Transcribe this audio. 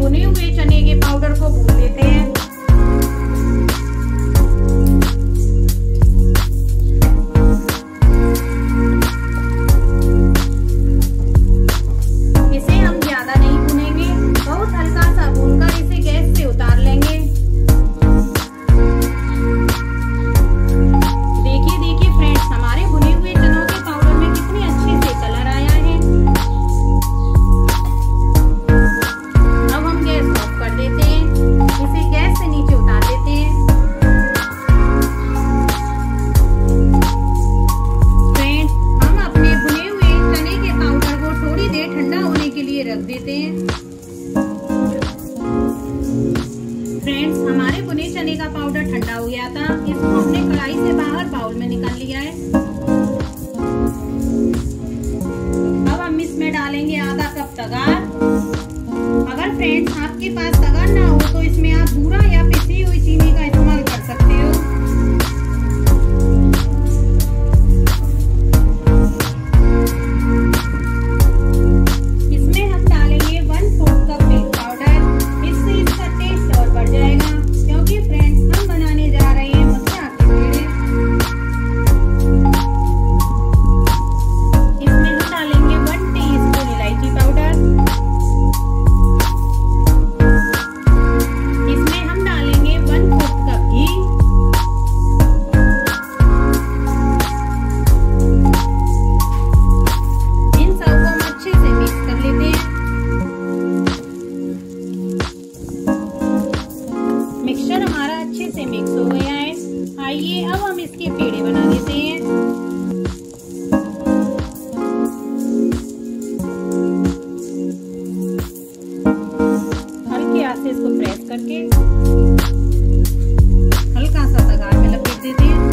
भुने हुए चने के पाउडर को भून लेते हैं। लेते हैं। फ्रेंड्स हमारे बुने चने का पाउडर ठंडा हो गया था। इसको हमने कढ़ाई से बाहर बाउल में निकाल लिया है। अब हम इसमें डालेंगे आधा कप तगार। अगर फ्रेंड्स आपके पास तगार ना हो तो इसमें आप भूरा या पिसी हुई चीनी का लाइक हल्का सा तगार में लपेट देते यू